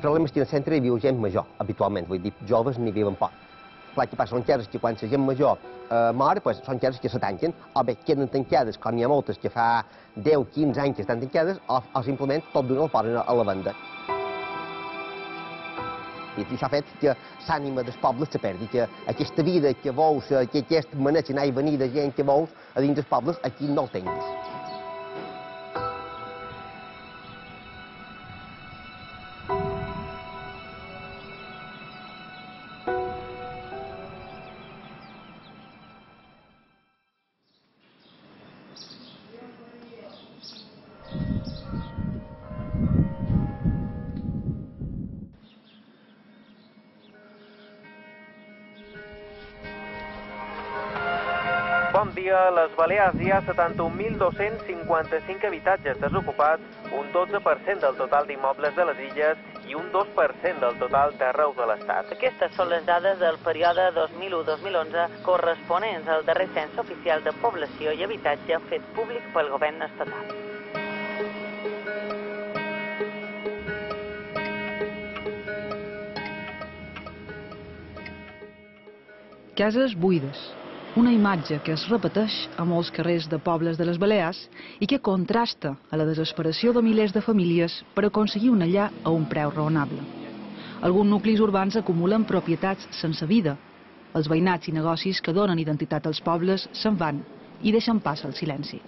El problema és que en el centre hi viu gent major, habitualment, vull dir, joves n'hi viuen poc. Clar, que passa, són cases que quan la gent major eh, mor, pues, són cases que se tanquen, o bé queden tancades, com n'hi ha moltes que fa 10-15 anys que estan tancades, o, o simplement tot d'una el posen a la venda. I això ha fet que l'ànima dels pobles se perdi, que aquesta vida que veus, eh, que aquest maneig d'anar i venir de gent que veus a dins dels pobles, aquí no el tinguis. Balears hi ha 71.255 habitatges desocupats, un 12% del total d'immobles de les illes i un 2% del total d'arreu de l'Estat. Aquestes són les dades del període 2001-2011 corresponents al darrer cens oficial de població i habitatge fet públic pel govern estatal. Cases buides. Una imatge que es repeteix a molts carrers de pobles de les Balears i que contrasta a la desesperació de milers de famílies per aconseguir una llar a un preu raonable. Alguns nuclis urbans acumulen propietats sense vida. Els veïnats i negocis que donen identitat als pobles se'n van i deixen pas al silenci.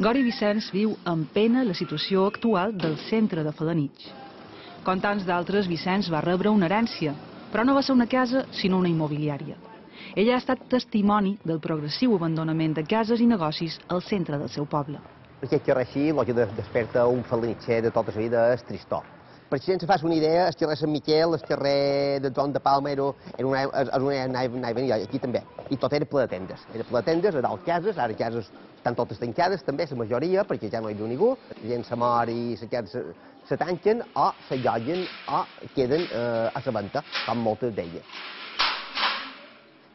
Gori Vicenç viu en pena la situació actual del centre de Falanich. Com tants d'altres, Vicenç va rebre una herència, però no va ser una casa, sinó una immobiliària. Ella ha estat testimoni del progressiu abandonament de cases i negocis al centre del seu poble. Aquest carrer així, el que des- desperta un falanitxer de tota la vida és tristor. Per si ens fas una idea, el carrer Sant Miquel, el carrer de Joan de Palma era, una, era una anava, venir, aquí també. I tot era ple de tendes. Era ple de tendes, a dalt cases, ara cases estan totes tancades també, la majoria, perquè ja no hi viu ningú. La gent se mor i se, se, se tanquen o s'alloggen o queden eh, a la venda, com moltes d'elles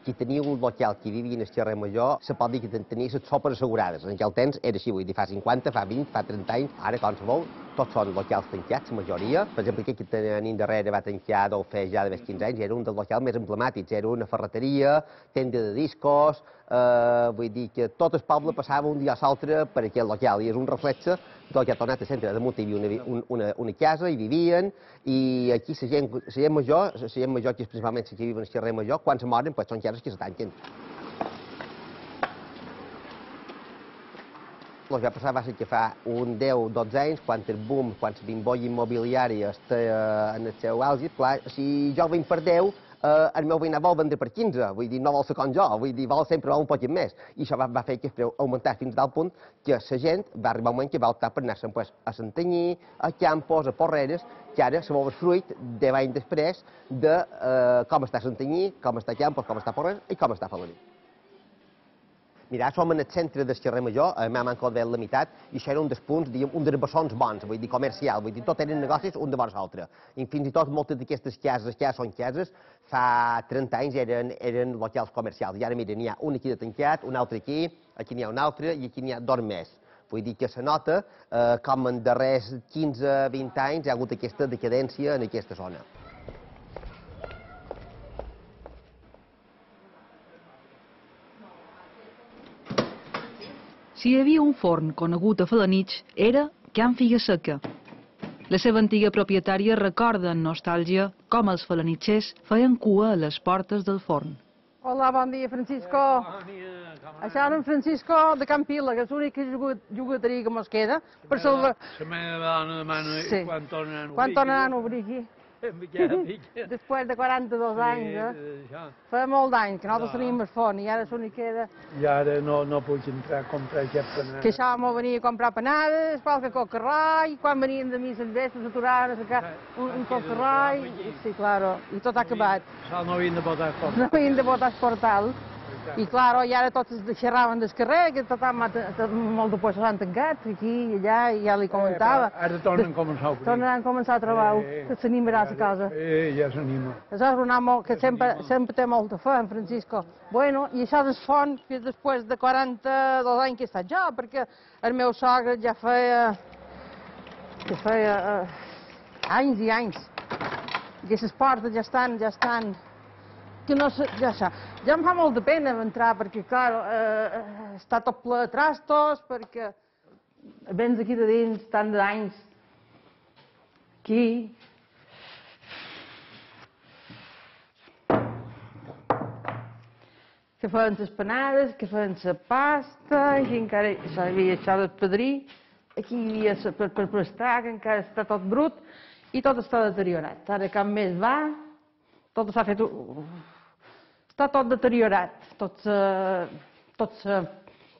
qui tenia un local que vivia el carrer Major, se pot dir que ten- tenia les sopes assegurades. En aquell temps era així, vull dir, fa 50, fa 20, fa 30 anys, ara qualsevol, tots són locals tancats, la majoria. Per exemple, aquest que tenim darrere va tancar del fer ja de més 15 anys, era un dels locals més emblemàtics, era una ferreteria, tenda de discos, eh, vull dir que tot el poble passava un dia a l'altre per aquell local i és un reflexe del que ha tornat a centre. Damunt hi havia una, un- una, una casa, hi vivien, i aquí la gent, la gent major, la gent major que és principalment la que viuen al carrer Major, quan se moren, pues, són cases que se tanquen. El que va passar va ser que fa un 10-12 anys, quan el boom, quan la bimbolla immobiliària està eh, en el seu àlgid, clar, si jo vinc per 10, eh, el meu veïnat vol vendre per 15, vull dir, no vol ser com jo, vull dir, vol sempre vol un poquet més. I això va, va fer que preu augmentar fins al punt que la gent va arribar un moment que va optar per anar-se'n pues, a Santanyí, a Campos, a Porreres, que ara se el fruit 10 anys després de eh, com està Santanyí, com està Campos, com està Porreres i com està Falaní. Mira, som en el centre del carrer Major, a mà manca de la meitat, i això era un dels punts, diguem, un dels bessons bons, vull dir, comercial, vull dir, tot eren negocis un vora l'altre. I fins i tot moltes d'aquestes cases, que ja són cases, fa 30 anys eren, eren locals comercials. I ara, mira, n'hi ha un aquí de tancat, un altre aquí, aquí n'hi ha un altre, i aquí n'hi ha dos més. Vull dir que se nota eh, com en darrers 15-20 anys hi ha hagut aquesta decadència en aquesta zona. Si hi havia un forn conegut a Falanich, era Can Figueseca. La seva antiga propietària recorda amb nostàlgia com els falanitxers feien cua a les portes del forn. Hola, bon dia, Francisco. Això era en Francisco de Campila, que és l'única jugat- jugateria que mos queda. Per. La meva dona demana Sí. quan tornen a Quan tornaran a obrir aquí? Després de 42 anys, eh? Això. Fa molt d'anys que nosaltres No. tenim el font i ara l'únic que era I ara no, no puc entrar a comprar aquest panar. que això m'ho venia a comprar panades, qualque cocarrai, quan venien de missa en vespre s'aturaven a sacar un, un cocarrai, sí, claro, i tot ha acabat. Això no havien de votar a comprar. No havien de votar el portal. I, claro, i ara tots es xerraven del carrer, que tot- molt de puestos han tancat, aquí i allà, i ja li comentava. Eh, Ara tornen a començar a obrir. Tornaran a començar a trobar Eh, que s'animarà a la casa. Eh, ja s'anima. És un home que sempre, sempre té molta fe, en Francisco. Bueno, i això és font que després de 42 anys que he estat jo, perquè el meu sogre ja feia, que feia eh, anys i anys. I aquestes portes ja estan, ja estan, que no ja això. Ja em fa molta pena entrar, perquè, clar, eh, està tot ple de trastos, perquè vens aquí de dins tant d'anys, aquí, que feien les panades, que feien la pasta, i encara hi havia això del padrí, aquí hi havia per, per prestar, que encara està tot brut, i tot està deteriorat. Ara cap mes va, tot s'ha fet... u- Està tot deteriorat, tot se, tot se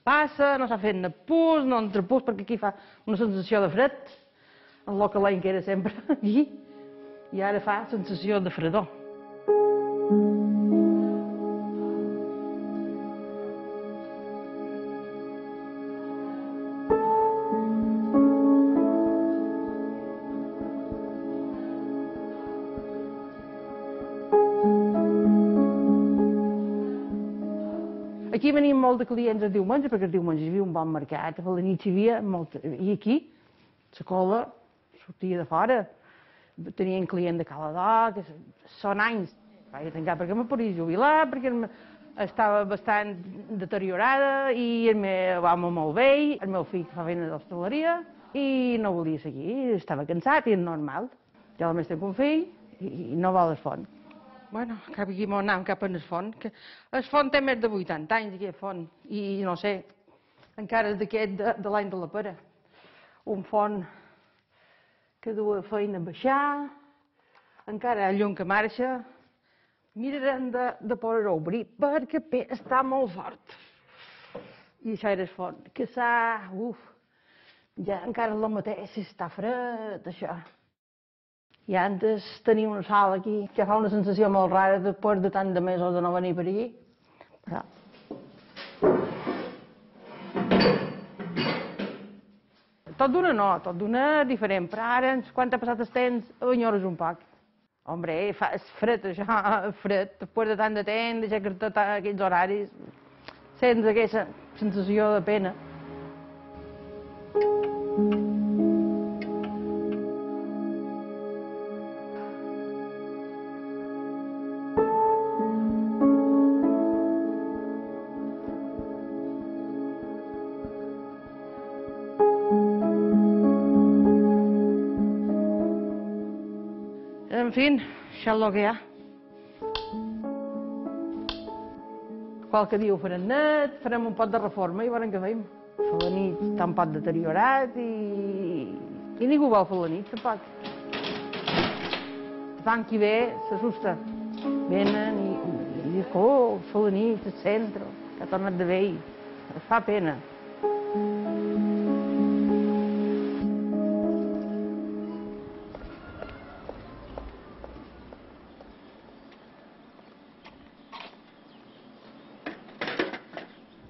passa, no s'ha fet pus, no entra pus, perquè aquí fa una sensació de fred, en lo calent que era sempre aquí, i ara fa sensació de fredor. Aquí venim molt de clients el diumenge, perquè el diumenge hi havia un bon mercat, a la nit hi havia molt... I aquí, la cola sortia de fora. Tenien client de Caladó, que són anys. Vaig tancar perquè me podia jubilar, perquè estava bastant deteriorada i el meu home molt vell, el meu fill fa feina d'hostaleria i no volia seguir, estava cansat i normal. Jo només tinc un fill i, no vol el font. Bueno, cap aquí m'ho anàvem cap en el font, que el font té més de 80 anys, aquest font, i no sé, encara és d'aquest de, de l'any de la pera. Un font que du a feina a baixar, encara llum que marxa, mirarem de, de poder obrir, perquè pe, està molt fort. I això era el font, que s'ha... Uf, ja encara és el mateix, està fred, això. I antes tenia una sala aquí que fa una sensació molt rara després de tant de mesos de no venir per aquí. Però... Tot d'una no, tot d'una diferent, però ara, quan ha passat el temps, enyores un poc. Hombre, fa, és fred, això, fred, després de tant de temps, deixar que tot aquests horaris, sents aquesta sensació de pena. En el que hi ha. Qualque dia ho farem net, farem un pot de reforma i veurem què feim. Fa la nit un pot deteriorat i... i ningú vol fer la nit, tampoc. L'any que ve s'assusta. Venen i, i, dius, oh, fa la nit, al centre, que ha tornat de vell. Fa pena.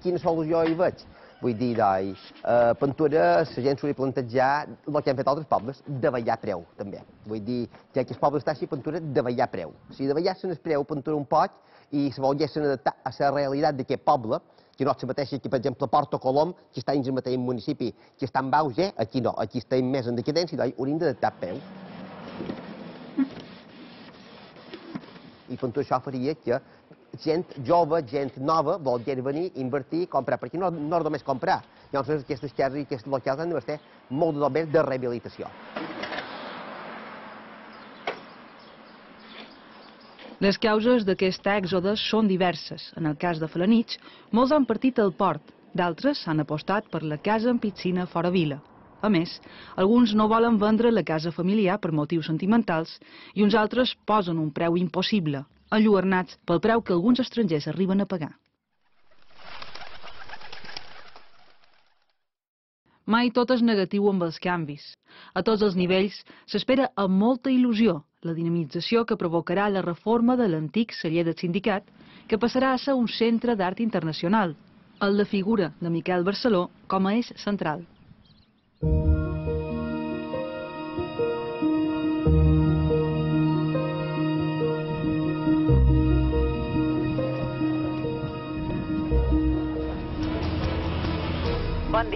Quina solució hi veig? Vull dir, doncs, eh, pintura, la gent s'ho plantejar el que han fet altres pobles, de ballar preu, també. Vull dir, ja que el poble està així, pintura de ballar preu. Si de ballar se preu, pintura un poc, i se volguessin adaptar a la realitat d'aquest poble, que no és la mateixa que, per exemple, Porto Colom, que està dins el mateix municipi, que està en auge, aquí no, aquí estem més en decadència, i doncs hauríem d'adaptar preu. I per tot això faria que gent jove, gent nova, volgués venir, invertir, comprar, perquè no, no és només comprar. Llavors aquestes cases i aquests locals han de ser molt més de rehabilitació. Les causes d'aquest èxode són diverses. En el cas de Falanich, molts han partit al port, d'altres s'han apostat per la casa amb piscina fora vila. A més, alguns no volen vendre la casa familiar per motius sentimentals i uns altres posen un preu impossible, enlluernats pel preu que alguns estrangers arriben a pagar. Mai tot és negatiu amb els canvis. A tots els nivells s'espera amb molta il·lusió la dinamització que provocarà la reforma de l'antic celler del sindicat, que passarà a ser un centre d'art internacional, el de figura de Miquel Barceló com a eix central. Bon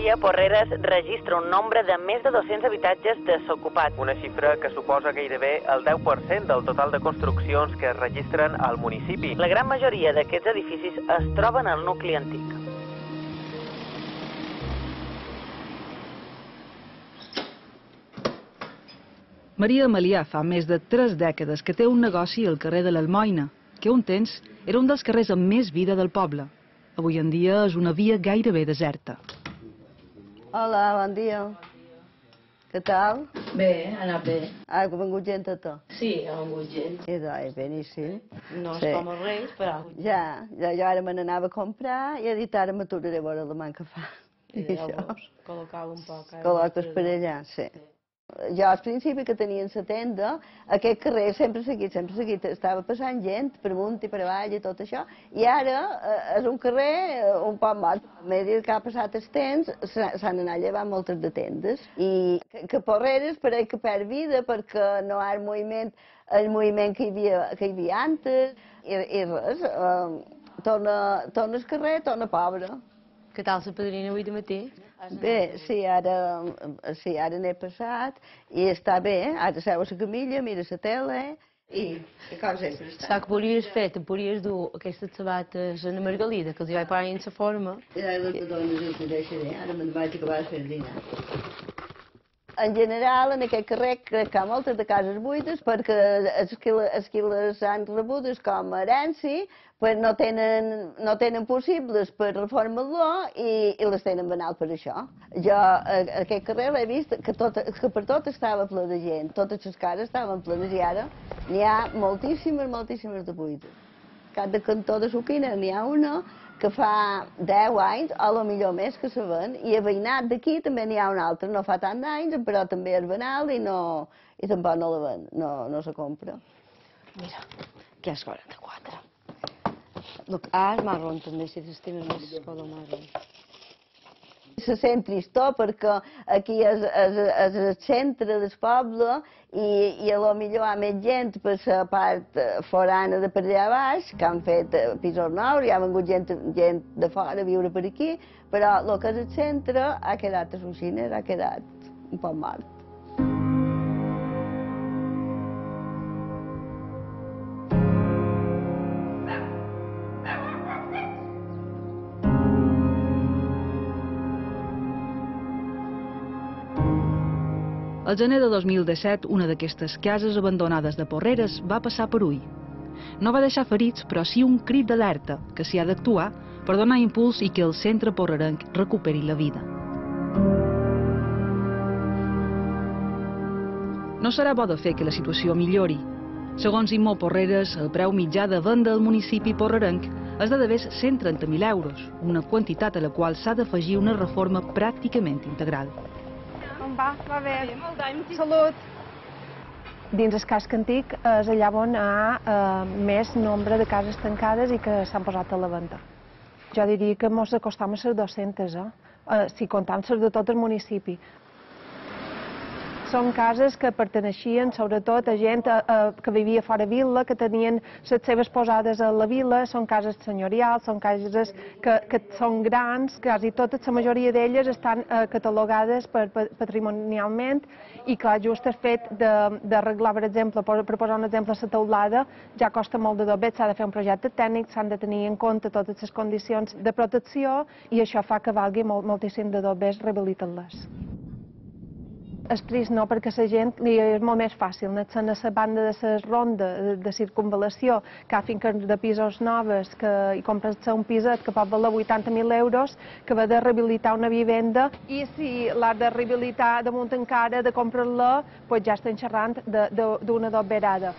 dia, Porreres registra un nombre de més de 200 habitatges desocupats. Una xifra que suposa gairebé el 10% del total de construccions que es registren al municipi. La gran majoria d'aquests edificis es troben al nucli antic. Maria Amalià fa més de tres dècades que té un negoci al carrer de l'Almoina, que un temps era un dels carrers amb més vida del poble. Avui en dia és una via gairebé deserta. Hola, bon dia. Què tal? Bé, ha anat bé. Ha vengut gent a to? Sí, ha vengut gent. I doncs, beníssim. No és Sí. com els reis, però vingut. Ja, ja, jo ara me n'anava a comprar i he dit ara m'aturaré a veure la man que fa. I llavors col·locava un poc. eh, Col·loques per allà, sí. Jo al principi que tenien la tenda, aquest carrer sempre seguit, sempre seguit, estava passant gent per amunt i per avall i tot això, i ara eh, és un carrer eh, un poc mort. A mesura que ha passat el temps, s'ha- s'han anat llevant moltes de tendes, i que, que Porreres pareix que perd vida perquè no hi ha el moviment, el moviment que hi havia, que hi havia antes, i, i res, eh, torna, torna el carrer, torna pobre. Què tal la padrina avui de matí? Bé, sí, ara, sí, ara n'he passat i està bé, ara seu a la camilla, mira la tele i, i com sempre està. Saps que volies fer? Te podies dur aquestes sabates a la Margalida, que els hi vaig parar en la forma. I ara les dones els deixaré, ara me'n vaig acabar de fer dinar. En general, en aquest carrer crec que hi ha moltes de cases buides perquè els que, les han rebudes com a herència pues no, tenen, no tenen possibles per reformar-lo i, i les tenen banal per això. Jo aquest carrer l'he vist que, tot, que per tot estava ple de gent, totes les cases estaven plenes i ara n'hi ha moltíssimes, moltíssimes de buides. Cada cantó de Suquina n'hi ha una que fa 10 anys, o lo millor més que se ven, i a veïnat d'aquí també n'hi ha un altre, no fa tant d'anys, però també és banal i, no, i tampoc no la ven, no, no se compra. Mira, que és 44. Look, ah, és marrón també, si t'estimes més el color marrón. Se sent tristor perquè aquí és, és, és el centre del poble i, i a lo millor hi ha més gent per la part forana de per allà baix, que han fet pisos nous, i ha vengut gent, gent de fora a viure per aquí, però el que és el centre ha quedat a Suixines, ha quedat un poc mort. Al gener de 2017, una d'aquestes cases abandonades de Porreres va passar per ull. No va deixar ferits, però sí un crit d'alerta que s'hi ha d'actuar per donar impuls i que el centre porrerenc recuperi la vida. No serà bo de fer que la situació millori. Segons Immo Porreres, el preu mitjà de venda al municipi porrerenc és de devés 130.000 euros, una quantitat a la qual s'ha d'afegir una reforma pràcticament integral. Va? Va bé. molt d'any. Salut. Dins el casc antic és allà on hi ha eh, més nombre de cases tancades i que s'han posat a la venda. Jo diria que mos acostam a les 200, eh? eh si comptant les de tot el municipi. Són cases que perteneixien sobretot a gent eh, eh, que vivia fora vila, que tenien les seves posades a la vila, són cases senyorials, són cases que, que són grans, quasi totes, la majoria d'elles estan eh, catalogades per, patrimonialment. I clar, just el fet d'arreglar, per exemple, per, posar un exemple, la teulada, ja costa molt de dobet, s'ha de fer un projecte tècnic, s'han de tenir en compte totes les condicions de protecció i això fa que valgui molt, moltíssim de dobers rehabilitar-les. És trist no, perquè la gent li és molt més fàcil anar a la banda de la ronda de, circunvalació, que ha finques de pisos noves, que i compres un piset que pot valer 80.000 euros, que va de rehabilitar una vivenda, i si l'ha de rehabilitar damunt encara, de comprar-la, pues ja estem xerrant d'una doberada.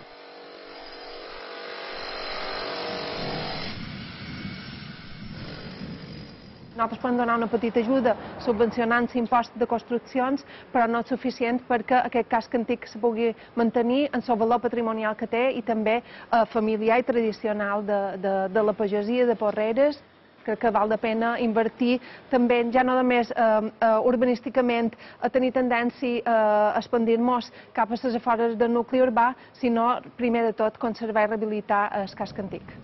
Nosaltres podem donar una petita ajuda subvencionant l'impost de construccions, però no és suficient perquè aquest casc antic se pugui mantenir en el valor patrimonial que té i també eh, familiar i tradicional de, de, de la pagesia de Porreres que, que val la pena invertir també ja no només eh, eh, urbanísticament a tenir tendència eh, a expandir-nos cap a les afores del nucli urbà, sinó primer de tot conservar i rehabilitar el casc antic.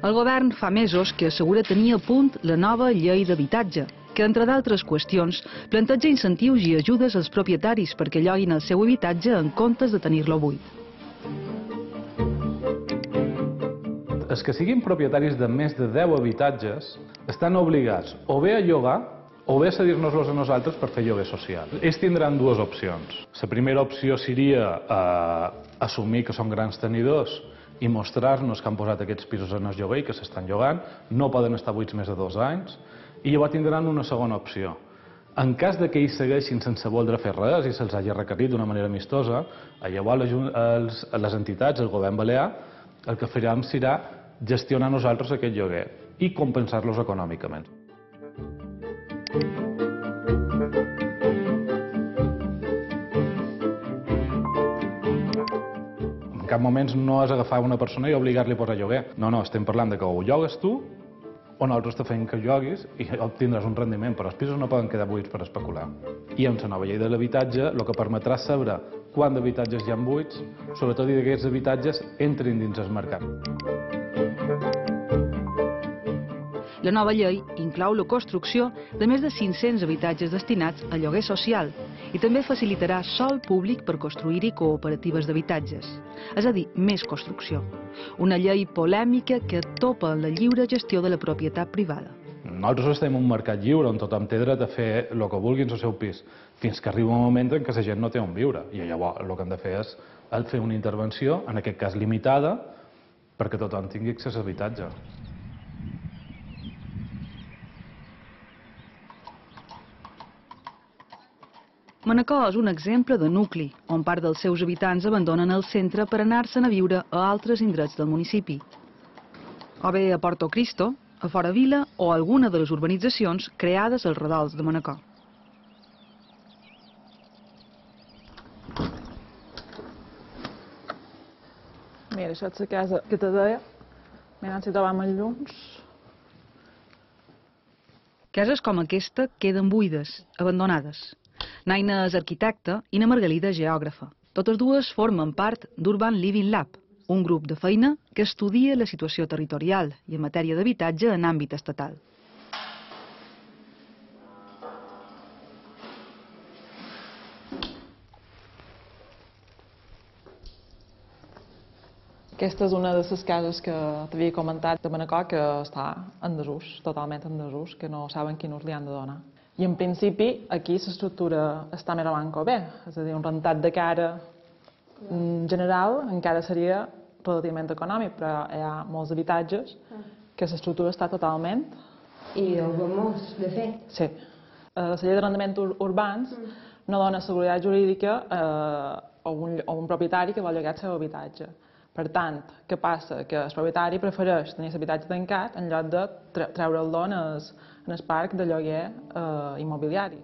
El govern fa mesos que assegura tenir a punt la nova llei d'habitatge, que, entre d'altres qüestions, planteja incentius i ajudes als propietaris perquè lloguin el seu habitatge en comptes de tenir-lo buit. Els que siguin propietaris de més de 10 habitatges estan obligats o bé a llogar o bé cedir-nos-los a nosaltres per fer lloguer social. Ells tindran dues opcions. La primera opció seria eh, assumir que són grans tenidors i mostrar-nos que han posat aquests pisos en el lloguer i que s'estan llogant, no poden estar buits més de dos anys, i llavors tindran una segona opció. En cas de que ells segueixin sense voldre fer res i se'ls hagi requerit d'una manera amistosa, llavors les, les entitats, el govern balear, el que faran serà gestionar nosaltres aquest lloguer i compensar-los econòmicament. Cap moment no és agafar una persona i obligar-li a posar lloguer. No, no, estem parlant de que o llogues tu o nosaltres te fem que lloguis i obtindràs un rendiment, però els pisos no poden quedar buits per especular. I amb la nova llei de l'habitatge el que permetrà saber quant d'habitatges hi ha buits, sobretot i d'aquests habitatges entrin dins el mercat. La nova llei inclou la construcció de més de 500 habitatges destinats a lloguer social i també facilitarà sol públic per construir-hi cooperatives d'habitatges, és a dir, més construcció. Una llei polèmica que topa la lliure gestió de la propietat privada. Nosaltres estem en un mercat lliure on tothom té dret a fer el que vulgui en el seu pis, fins que arriba un moment en què la gent no té on viure. I llavors el que hem de fer és fer una intervenció, en aquest cas limitada, perquè tothom tingui accés a habitatge. Manacor és un exemple de nucli, on part dels seus habitants abandonen el centre per anar-se'n a viure a altres indrets del municipi. O bé a Porto Cristo, a Fora Vila o a alguna de les urbanitzacions creades als redals de Manacor. Mira, això és la casa que te deia. Mira, si trobam els llums. Cases com aquesta queden buides, abandonades. Naina és arquitecta i na Margalida geògrafa. Totes dues formen part d'Urban Living Lab, un grup de feina que estudia la situació territorial i en matèria d'habitatge en àmbit estatal. Aquesta és una de les cases que t'havia comentat de Manacor que està en desús, totalment en desús, que no saben quin ús li han de donar. I en principi aquí l'estructura està més avant que bé, és a dir, un rentat de cara general encara seria relativament econòmic, però hi ha molts habitatges que l'estructura està totalment... I el molts, de fet. Sí. Eh, la llei d'arrendaments ur urbans mm. no dona seguretat jurídica eh, a, un, a un propietari que vol llogar el seu habitatge. Per tant, què passa? Que el propietari prefereix tenir l'habitatge tancat en lloc de treure'l en el, en el parc de lloguer eh, immobiliari.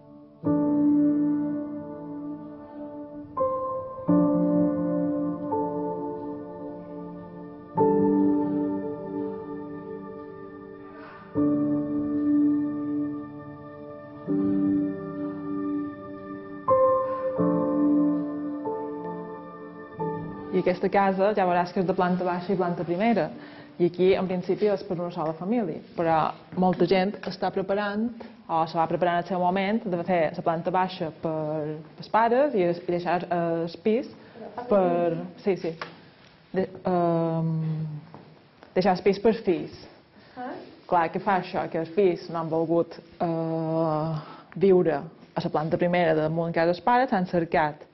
Aquesta casa ja veuràs que és de planta baixa i planta primera. I aquí, en principi, és per una sola família, però molta gent està preparant o se va preparant el seu moment de fer la planta baixa per els pares i, deixar el pis per... Sí, sí. De, um, deixar el pis per fills. Clar, què fa això? Que els fills no han volgut uh, viure a la planta primera damunt casa dels pares, han cercat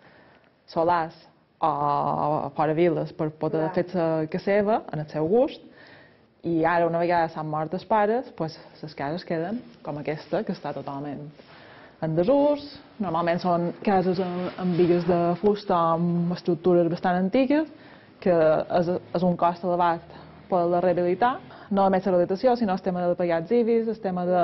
solars o fora viles per poder fer la que seva en el seu gust i ara una vegada s'han mort els pares, pues, les cases queden com aquesta, que està totalment en desús. Normalment són cases amb, amb vigues de fusta amb estructures bastant antigues, que és, és un cost elevat per la rehabilitar. No només la rehabilitació, sinó el tema de pagar els IBIs, el tema de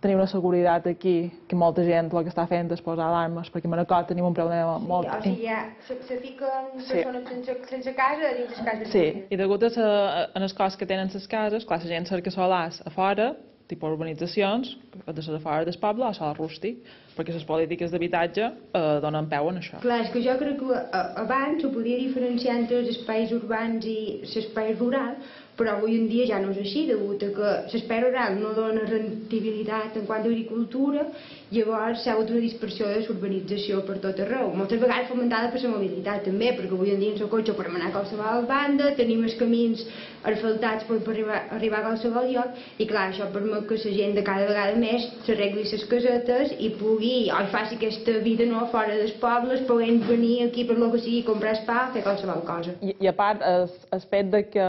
tenir una seguretat aquí, que molta gent el que està fent és posar alarmes, perquè a Manacor tenim un problema sí, molt... O sigui, ja se, se fiquen sí. persones sense, sense casa dins les cases. Sí, i degut a, sa, a les coses que tenen les cases, clar, la gent cerca solars a fora, tipus urbanitzacions, de de fora del poble, o sol rústic, perquè les polítiques d'habitatge eh, donen peu en això. Clar, és que jo crec que abans ho podia diferenciar entre els espais urbans i l'espai rural, però avui en dia ja no és així, degut a que l'espai rural no dona rentabilitat en quant a agricultura, llavors s'ha hagut una dispersió de l'urbanització per tot arreu, moltes vegades fomentada per la mobilitat també, perquè avui en dia en el cotxe per anar a qualsevol banda, tenim els camins asfaltats per, arribar, arribar a qualsevol lloc, i clar, això permet que la gent de cada vegada més s'arregli les casetes i pugui, o faci aquesta vida no fora dels pobles, podent venir aquí per lo que sigui, comprar pa, fer qualsevol cosa. I, i a part, el fet de que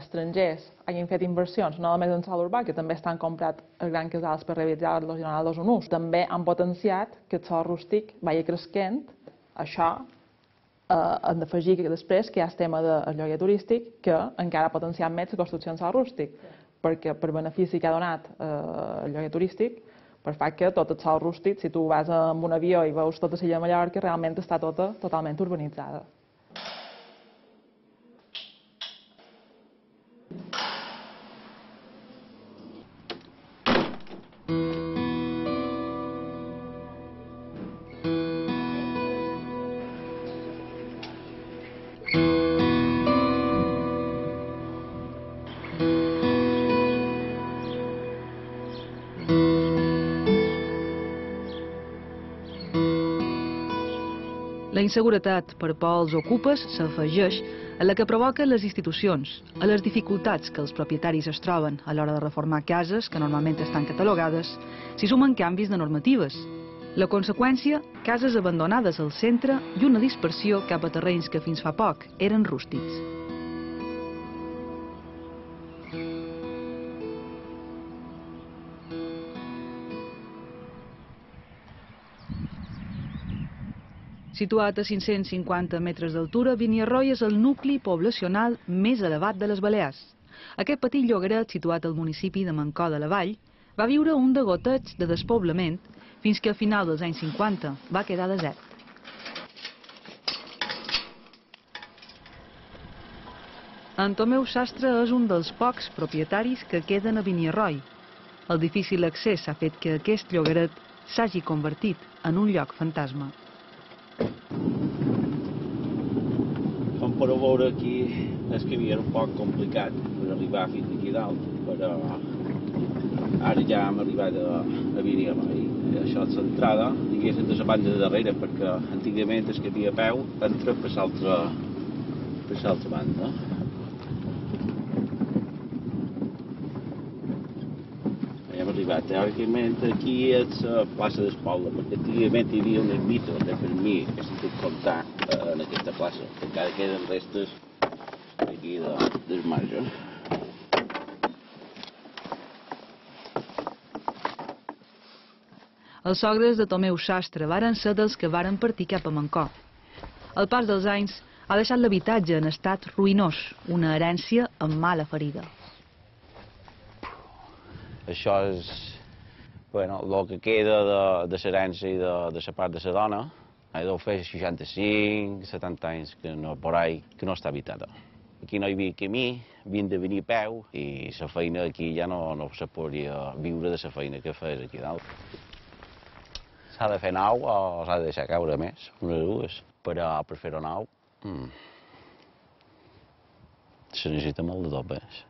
estrangers hagin fet inversions, no només en sol urbà, que també estan comprat els grans casals per realitzar-los i donar-los un també han potenciat que el sol rústic vagi cresquent, això eh, hem d'afegir que després que hi ha el tema del lloguer turístic que encara ha potenciat més la construcció en sol rústic, perquè per benefici que ha donat eh, el lloguer turístic, per fa que tot el sol rústic, si tu vas amb un avió i veus tota la Mallorca, realment està tota totalment urbanitzada. La inseguretat per por als ocupes s'afegeix a la que provoquen les institucions, a les dificultats que els propietaris es troben a l'hora de reformar cases que normalment estan catalogades, s'hi sumen canvis de normatives. La conseqüència, cases abandonades al centre i una dispersió cap a terrenys que fins fa poc eren rústics. Situat a 550 metres d'altura, Beniarroi és el nucli poblacional més elevat de les Balears. Aquest petit llogaret, situat al municipi de Mancó de la Vall, va viure un de goteig de despoblament fins que a final dels anys 50 va quedar desert. En Tomeu Sastre és un dels pocs propietaris que queden a Beniarroi. El difícil accés ha fet que aquest llogaret s'hagi convertit en un lloc fantasma. Com podeu veure aquí és que havia un poc complicat per arribar fins aquí dalt, però ara ja hem arribat a, a Viriama i això és l'entrada, diguéssim, de la banda de darrere, perquè antigament es que havia peu entra per l'altra banda. Hem arribat. Teòricament aquí és la plaça d'Espola, perquè antigament hi havia una ermita de per mi que s'ha fet comptar en aquesta plaça, que encara queden restes aquí de, del marge. Els sogres de Tomeu Sastre varen ser dels que varen partir cap a Mancó. El pas dels anys ha deixat l'habitatge en estat ruïnós, una herència amb mala ferida. Això és bueno, el que queda de, de l'herència i de, de la part de la dona. Ha deu fer 65, 70 anys que no, por ahí, que no està habitada. Aquí no hi havia camí, havien de venir a peu i la feina aquí ja no, no se podria viure de la feina que fes aquí dalt. S'ha de fer nou o s'ha de deixar caure més, una de dues. Però per fer-ho nou, mm, se necessita molt de tot més.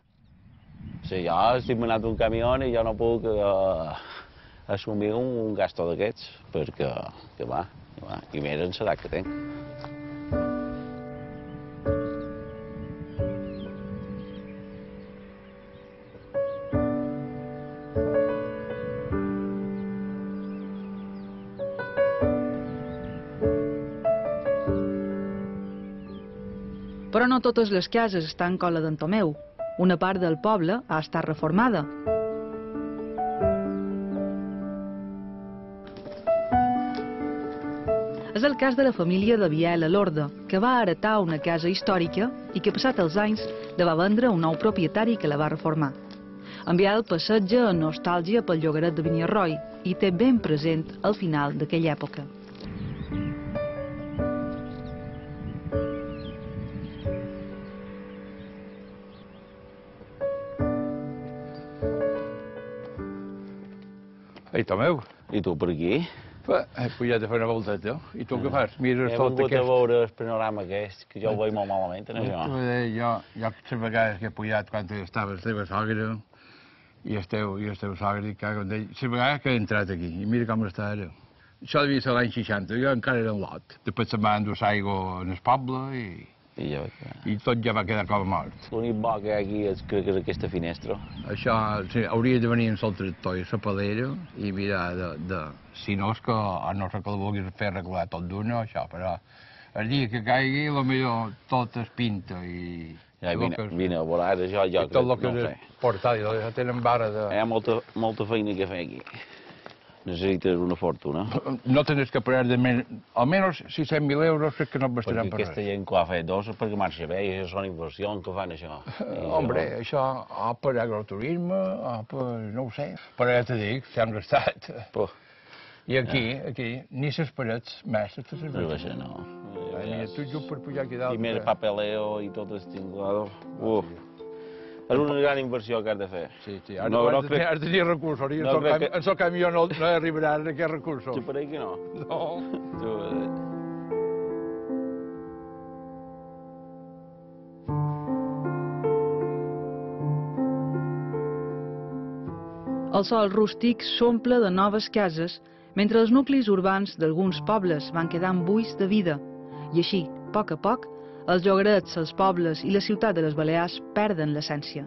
Sí, jo estic manat un camió i jo no puc eh, assumir un, un gasto d'aquests, perquè, que va, que va, i més en l'edat que tinc. Però no totes les cases estan com la d'en Tomeu. Una part del poble ha estat reformada. És el cas de la família de Biela Lorda, que va heretar una casa històrica i que passat els anys la va vendre un nou propietari que la va reformar. En Biel passeja en nostàlgia pel llogaret de Beniarroi i té ben present el final d'aquella època. Ei, Tomeu. I tu per aquí? Bé, he pujat a fer una volteta. I tu què fas? Mires He tot vingut aquest... a veure el panorama aquest, que jo ho veig molt malament, en això. Eh, Jo, jo les vegades que he pujat quan estava la teva sogra i el teu, i el teu sogra, i cago en ell, les vegades que he entrat aquí, i mira com està ara. Això devia ser l'any 60, jo encara era un lot. Després se'n va endur l'aigua en el poble i, I, jo, i tot ja va quedar com mort. L'únic bo que hi ha aquí és, crec que és aquesta finestra. Això sí, hauria de venir en el tractor i la palera i mirar de, de... Si no és que, a no sé que el vulguis fer arreglar tot d'una, això, però el dia que caigui, millor tot es pinta i... Ja, i vine, que- vine a veure, ara jo, jo i tot el crec, que no ho és sé. portal, ja tenen vara de... Hi ha molta, molta feina que fer aquí. Necessites una fortuna. No tens que parar de men... almenys 600.000 euros crec que no et bastaran per aquesta res. gent que ho ha fet dos és perquè marxa bé, i això són inversions que fan això. I Hombre, això o per agroturisme, o per... no ho sé. Però ja dic, s'han gastat. Però... I aquí, aquí, ni les parets te No, serveixen. això no. Ai, mira, tu just per pujar aquí dalt... I més papeleo i tot el tinglado. Uf. És una gran inversió que has de fer. Sí, sí, Has, no, has, de, tenir- has de tenir recursos, i en no el crec cam, que- en el camió no, no arribaran aquests recursos. Tu per ahí que no? No. Tu, El sol rústic s'omple de noves cases, mentre els nuclis urbans d'alguns pobles van quedant buits de vida. I així, a poc a poc, els llogarets, els pobles i la ciutat de les Balears perden l'essència.